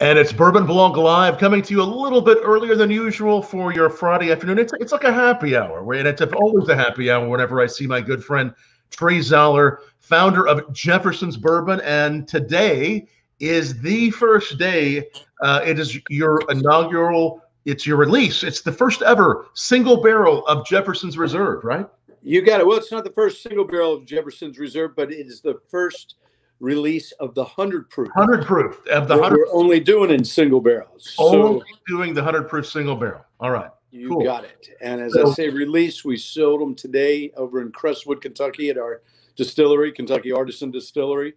And it's Bourbon Blog Live coming to you a little bit earlier than usual for your Friday afternoon. It's, it's like a happy hour, and it's always a happy hour whenever I see my good friend Trey Zoeller, founder of Jefferson's Bourbon. And today is the first day. Uh, it is your inaugural, it's your release. It's the first ever single barrel of Jefferson's Reserve, right? You got it. Well, it's not the first single barrel of Jefferson's Reserve, but it is the first release of the 100 proof. 100 proof of the 100 We're only doing in single barrels. Only so doing the 100 proof single barrel. All right. You cool. got it. And as so, I say, release, we sold them today over in Crestwood, Kentucky at our distillery, Kentucky Artisan Distillery.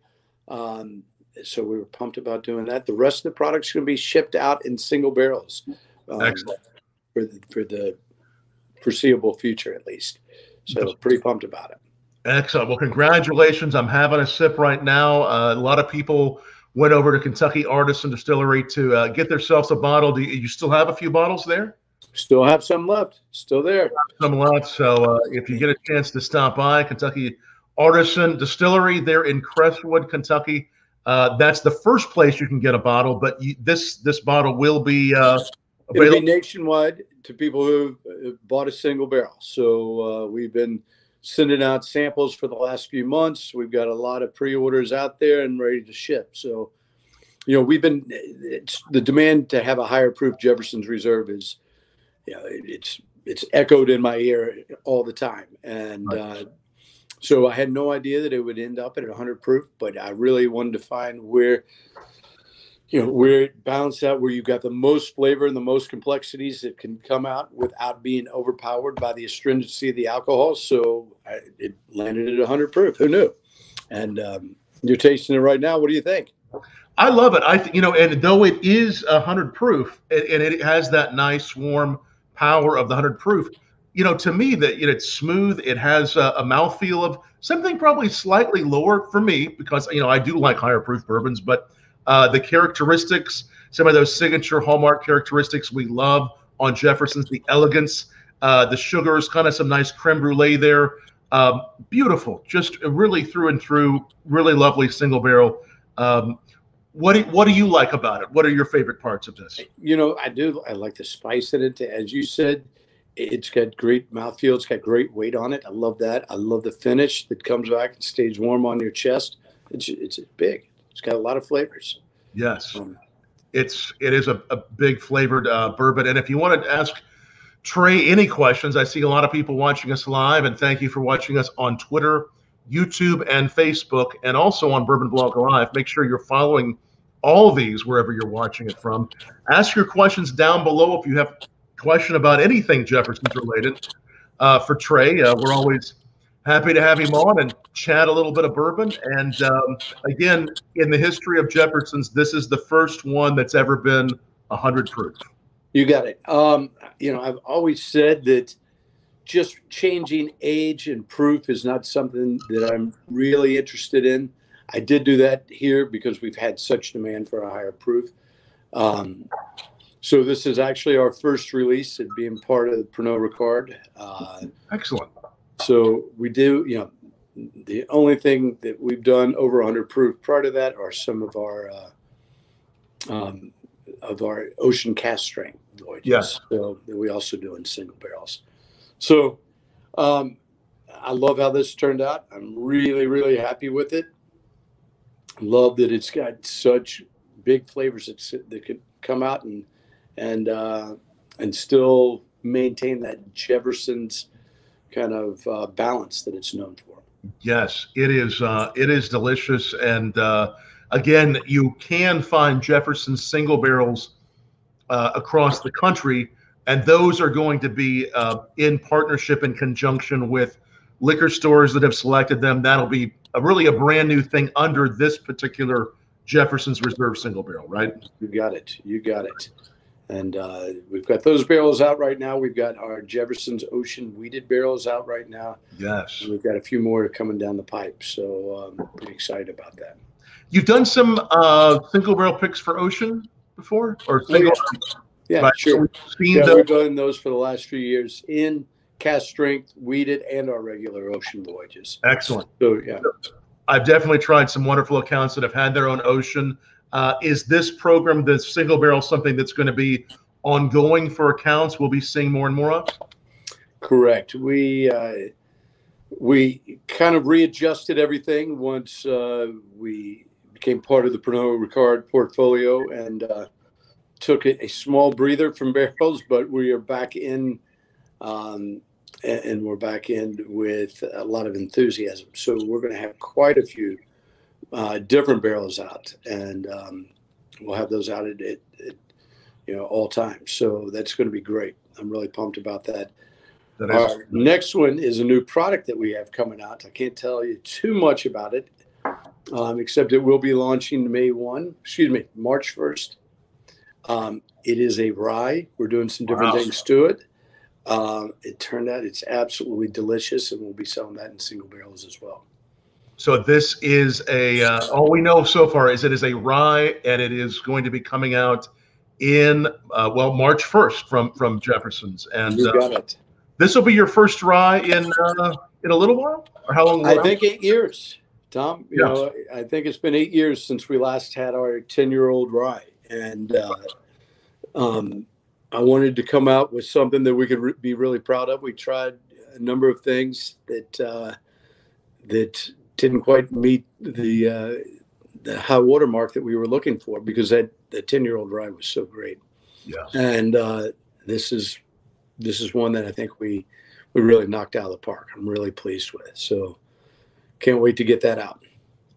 Um, so we were pumped about doing that. The rest of the product's going to be shipped out in single barrels um, for the, for the foreseeable future, at least. So pretty pumped about it. Excellent. Well, congratulations. I'm having a sip right now. Uh, a lot of people went over to Kentucky Artisan Distillery to uh, get themselves a bottle. Do you, you, still have a few bottles there? Still have some left. Still there. Some left. So uh, if you get a chance to stop by Kentucky Artisan Distillery, there in Crestwood, Kentucky. Uh, that's the first place you can get a bottle, but you, this this bottle will be uh, It'll be nationwide to people who bought a single barrel. So uh, we've been sending out samples for the last few months. We've got a lot of pre-orders out there and ready to ship. So, you know, we've been the demand to have a higher proof Jefferson's Reserve is, you know, it's it's echoed in my ear all the time, and uh, so I had no idea that it would end up at 100 proof, but I really wanted to find where you know where it balanced out where you've got the most flavor and the most complexities that can come out without being overpowered by the astringency of the alcohol. So I, it landed at 100 proof. Who knew? And um, you're tasting it right now. What do you think? I love it. I th- you know and though it is 100 proof and, and it has that nice warm power of the 100 proof you know to me that you know, it's smooth. It has a, a mouthfeel of something probably slightly lower for me because you know i do like higher proof bourbons but uh, the characteristics, some of those signature hallmark characteristics we love on Jefferson's, the elegance, uh, the sugars, kind of some nice creme brulee there. Um, beautiful, just really through and through, really lovely single barrel. Um, what do, what do you like about it? What are your favorite parts of this? You know, I do. I like the spice in it. As you said, it's got great mouthfeel. It's got great weight on it. I love that. I love the finish that comes back and stays warm on your chest. It's it's big. It's got a lot of flavors. Yes, um, it's it is a, a big flavored uh, bourbon. And if you want to ask Trey any questions, I see a lot of people watching us live, and thank you for watching us on Twitter, YouTube, and Facebook, and also on Bourbon Blog Live. Make sure you're following all these wherever you're watching it from. Ask your questions down below if you have a question about anything Jefferson's related. Uh, for Trey, uh, we're always happy to have him on and chat a little bit of bourbon. And um, again, in the history of Jefferson's, this is the first one that's ever been 100 proof. You got it. Um, you know, I've always said that just changing age and proof is not something that I'm really interested in. I did do that here because we've had such demand for a higher proof. Um, so this is actually our first release at being part of the Pernod Ricard. Uh, Excellent. So we do, you know, the only thing that we've done over 100 proof prior to that are some of our uh, um, of our ocean cask strength voyages. Yes. So that we also do in single barrels. So um, I love how this turned out. I'm really, really happy with it. Love that it's got such big flavors that that could come out and and uh, and still maintain that Jefferson's kind of uh, balance that it's known for. Yes, it is. Uh, it is delicious, and uh, again, you can find Jefferson single barrels uh, across the country, and those are going to be uh, in partnership in conjunction with liquor stores that have selected them. That'll be a, really a brand new thing under this particular Jefferson's Reserve single barrel, right? You got it. You got it. And uh, we've got those barrels out right now. We've got our Jefferson's Ocean Wheated barrels out right now. Yes. And we've got a few more coming down the pipe. So I'm um, pretty excited about that. You've done some uh, single barrel picks for Ocean before? Or single? Oh, yeah, yeah sure. yeah, the- we've done those for the last few years in cask strength, wheated, and our regular Ocean voyages. Excellent. So, yeah. I've definitely tried some wonderful accounts that have had their own Ocean Uh, is this program, the single barrel, something that's going to be ongoing for accounts? We'll be seeing more and more of. Correct. We uh, we kind of readjusted everything once uh, we became part of the Pernod Ricard portfolio and uh, took a, a, small breather from barrels, but we are back in, um, and, and, we're back in with a lot of enthusiasm. So we're going to have quite a few uh, different barrels out, and um, we'll have those out at, at, at, you know all times. So that's going to be great. I'm really pumped about that. that Our next one is a new product that we have coming out. I can't tell you too much about it, um, except it will be launching May 1, excuse me, March 1st. Um, it is a rye. We're doing some different wow. things to it. Um, it turned out it's absolutely delicious, and we'll be selling that in single barrels as well. So this is a uh, all we know so far is it is a rye, and it is going to be coming out in uh, well March first from from Jefferson's, and you got uh, it. This will be your first rye in uh, in a little while, or how long? I think eight years, Tom. You yeah. know, I think it's been eight years since we last had our ten year old rye, and uh, um, I wanted to come out with something that we could re- be really proud of. We tried a number of things that uh, that didn't quite meet the uh, the high water mark that we were looking for because that the ten year old rye was so great. Yeah. And uh, this is this is one that I think we we really knocked out of the park. I'm really pleased with. So can't wait to get that out.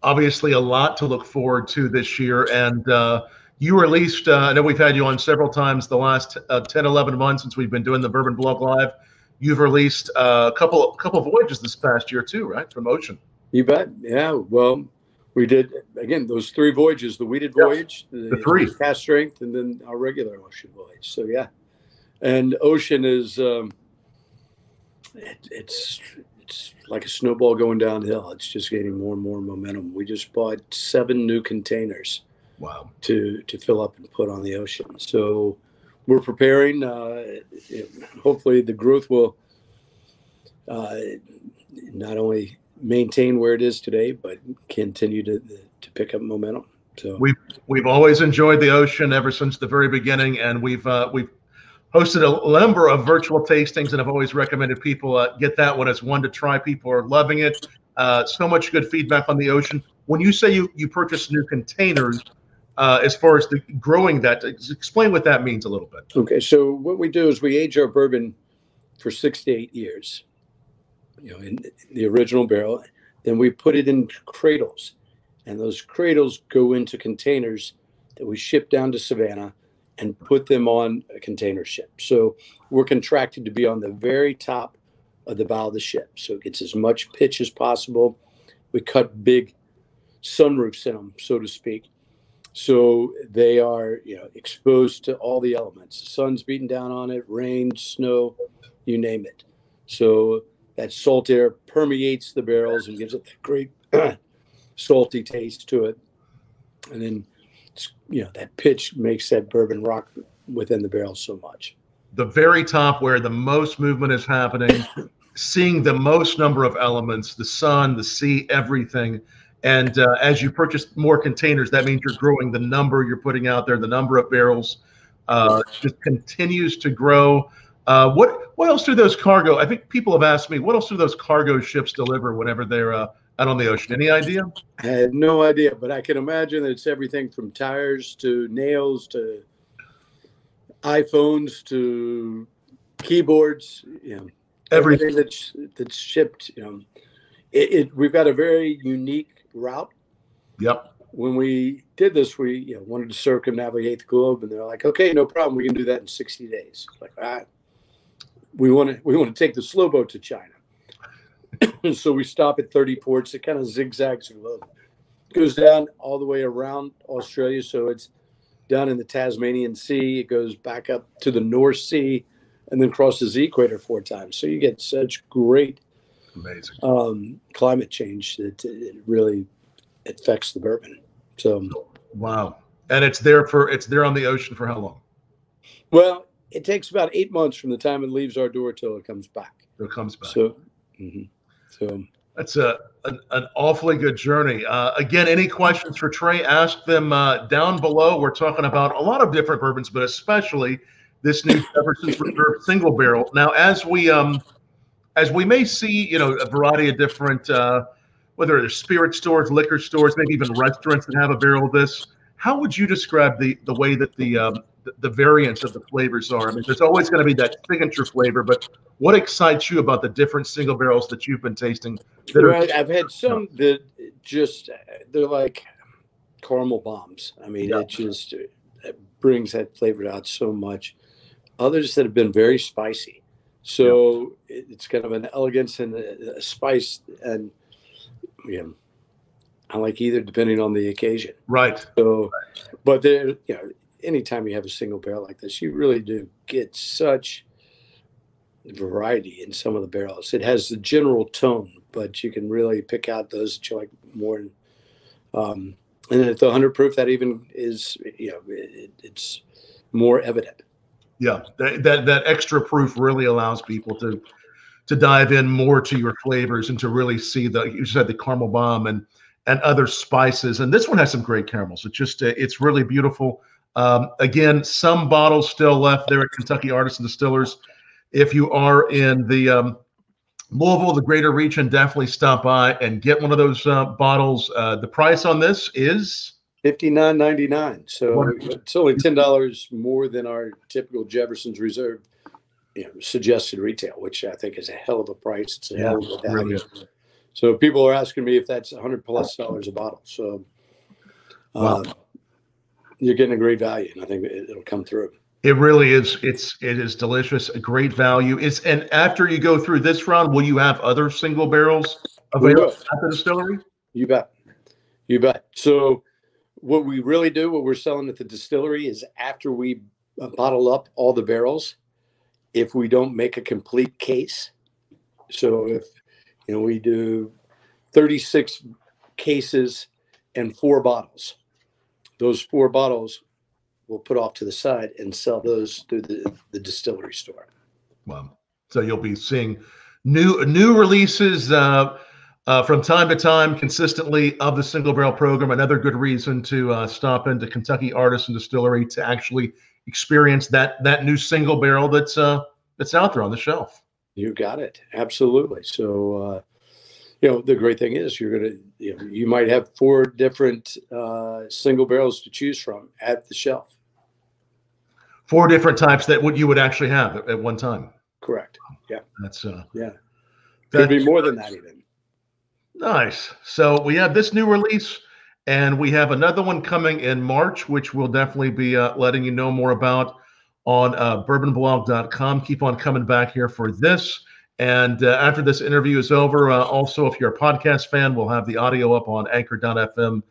Obviously, a lot to look forward to this year, and uh, you released. Uh, I know we've had you on several times the last uh, 10, 11 months since we've been doing the Bourbon Blog Live. You've released uh, a couple couple voyages this past year too, right? From Ocean. You bet. Yeah. Well, we did again those three voyages: the wheated yeah. voyage, the, the three cask strength, and then our regular ocean voyage. So yeah, and ocean is um, it, it's it's like a snowball going downhill. It's just getting more and more momentum. We just bought seven new containers. Wow. To to fill up and put on the ocean. So we're preparing. Uh, it, hopefully, the growth will uh, not only maintain where it is today, but continue to to pick up momentum. So we've we've always enjoyed the ocean ever since the very beginning, and we've uh, we've hosted a number of virtual tastings, and I've always recommended people uh, get that one as one to try. People are loving it. Uh, so much good feedback on the ocean. When you say you you purchase new containers, uh, as far as the growing that, explain what that means a little bit. Okay, so what we do is we age our bourbon for six to eight years you know, in the original barrel. Then we put it in cradles, and those cradles go into containers that we ship down to Savannah and put them on a container ship. So we're contracted to be on the very top of the bow of the ship, so it gets as much pitch as possible. We cut big sunroofs in them, so to speak. So they are, you know, exposed to all the elements. The sun's beating down on it, rain, snow, you name it. So that salt air permeates the barrels and gives it a great salty taste to it. And then, you know, that pitch makes that bourbon rock within the barrel so much. The very top where the most movement is happening, seeing the most number of elements, the sun, the sea, everything. And uh, as you purchase more containers, that means you're growing the number you're putting out there, the number of barrels uh, just continues to grow. Uh, what what else do those cargo? I think people have asked me what else do those cargo ships deliver whenever they're uh, out on the ocean? Any idea? I had no idea, but I can imagine that it's everything from tires to nails to iPhones to keyboards. You know, everything, everything that's that's shipped. You know, it, it we've got a very unique route. Yep when we did this, we you know, wanted to circumnavigate the globe, and they're like, "Okay, no problem. We can do that in 60 days." Like, all right we want to we want to take the slow boat to China. so we stop at 30 ports. It kind of zigzags globe. Goes down all the way around Australia. So it's down in the Tasmanian Sea. It goes back up to the North Sea and then crosses the equator four times. So you get such great amazing um, climate change that it really affects the bourbon. So wow. And it's there for it's there on the ocean for how long? Well, it takes about eight months from the time it leaves our door till it comes back. It comes back. So, mm-hmm. so That's a an, an awfully good journey. Uh, again, any questions for Trey? Ask them uh, down below. We're talking about a lot of different bourbons, but especially this new Jefferson's Reserve single barrel. Now, as we um, as we may see, you know, a variety of different, uh, whether it's spirit stores, liquor stores, maybe even restaurants that have a barrel of this. How would you describe the the way that the um, the, the variants of the flavors are? I mean, there's always going to be that signature flavor, but what excites you about the different single barrels that you've been tasting? That well, I've had some that just they're like caramel bombs. I mean, yeah. it just it brings that flavor out so much. Others that have been very spicy. So yeah. it's kind of an elegance and a, a spice, and yeah, I like either depending on the occasion. Right. So, but there, you know, anytime you have a single barrel like this, you really do get such variety in some of the barrels. It has the general tone, but you can really pick out those that you like more. Um, and at the 100 proof, that even is, you know, it, it's more evident. Yeah, that, that that extra proof really allows people to to dive in more to your flavors and to really see the you said the caramel bomb and and other spices. And this one has some great caramels. It's just uh, it's really beautiful. Um, again, some bottles still left there at Kentucky Artisan Distillers. If you are in the um, Louisville, the greater region, definitely stop by and get one of those uh, bottles. Uh, the price on this is Fifty nine ninety nine. So it's only ten dollars more than our typical Jefferson's Reserve you know, suggested retail, which I think is a hell of a price. It's a yeah, hell of a value. Really so people are asking me if that's hundred plus dollars a bottle. So uh, wow. You're getting a great value, and I think it, will come through. It really is. It's it is delicious. A great value. It's and after you go through this round, will you have other single barrels available at the distillery? You bet. You bet. So what we really do, what we're selling at the distillery, is after we bottle up all the barrels, if we don't make a complete case, so if you know we do 36 cases and four bottles, those four bottles we'll put off to the side and sell those through the, the distillery store. Wow. So you'll be seeing new new releases uh, uh, from time to time consistently of the single barrel program. Another good reason to uh, stop into Kentucky Artisan Distillery to actually experience that that new single barrel that's uh, that's out there on the shelf. You got it, absolutely. So, uh, you know, the great thing is you're gonna you know you might have four different uh, single barrels to choose from at the shelf. Four different types that what you would actually have at, at one time. Correct. Yeah. That's uh. Yeah. Could be more than that even. Nice. So we have this new release, and we have another one coming in March, which we'll definitely be uh, letting you know more about on uh, bourbonblog.com. Keep on coming back here for this. And uh, after this interview is over, uh, also, if you're a podcast fan, we'll have the audio up on anchor.fm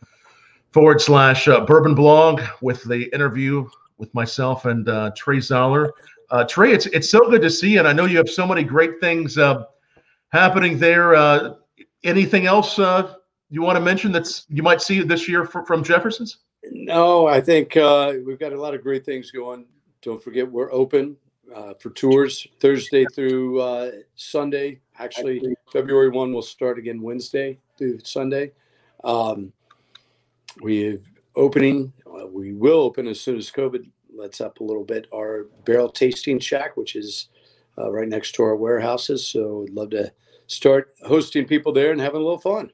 forward slash uh, bourbon blog with the interview with myself and uh, Trey Zoeller. Uh, Trey, it's, it's so good to see you. And I know you have so many great things happening there. Anything else you want to mention that's you might see this year for, from Jefferson's? No, I think we've got a lot of great things going. Don't forget, we're open uh, for tours Thursday through uh, Sunday. Actually, February 1 will start again Wednesday through Sunday. Um, we have opening, uh, we will open as soon as COVID lets up a little bit, our barrel tasting shack, which is uh, right next to our warehouses. So, I'd love to start hosting people there and having a little fun.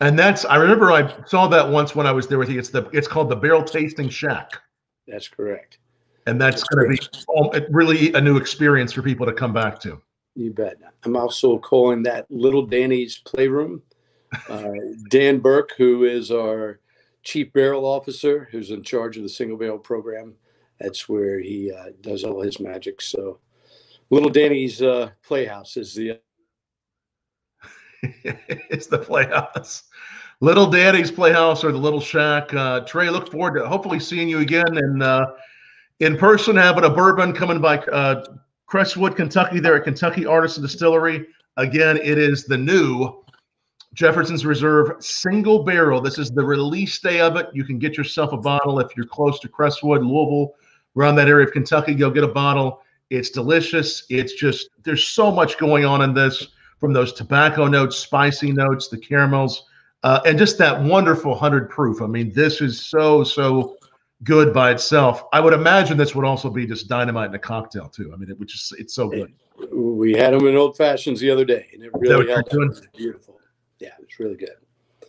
And that's I remember I saw that once when I was there with you. It's the it's called the Barrel Tasting Shack. That's correct. And that's, that's going to be really a new experience for people to come back to. You bet. I'm also calling that Little Danny's Playroom. Uh, Dan Burke, who is our chief barrel officer, who's in charge of the single barrel program, that's where he uh, does all his magic. So, Little Danny's uh, Playhouse is the it's the Playhouse. Little Danny's Playhouse or the Little Shack. Uh, Trey, look forward to hopefully seeing you again and uh, in person, having a bourbon coming by uh, Crestwood, Kentucky, there at Kentucky Artisan Distillery. Again, it is the new Jefferson's Reserve single barrel. This is the release day of it. You can get yourself a bottle if you're close to Crestwood, Louisville, around that area of Kentucky. Go get a bottle. It's delicious. It's just, there's so much going on in this from those tobacco notes, spicy notes, the caramels, uh, and just that wonderful 100 proof. I mean, this is so, so good by itself. I would imagine this would also be just dynamite in a cocktail too. I mean, it would just, it's so good. We had them in old fashions the other day, and it really what you're helped. doing? Beautiful. Yeah, it's really good.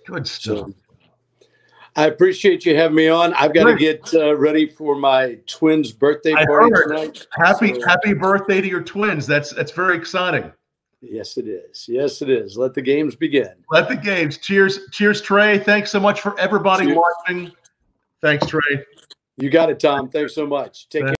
Good stuff. So I appreciate you having me on. I've got to get uh, ready for my twins' birthday party tonight. happy, So- happy birthday to your twins. That's, that's very exciting. Yes, it is. Yes, it is. Let the games begin. Let the games. Cheers. Cheers, Trey. Thanks so much for everybody Cheers. watching. Thanks, Trey. You got it, Tom. Thanks so much. Take care.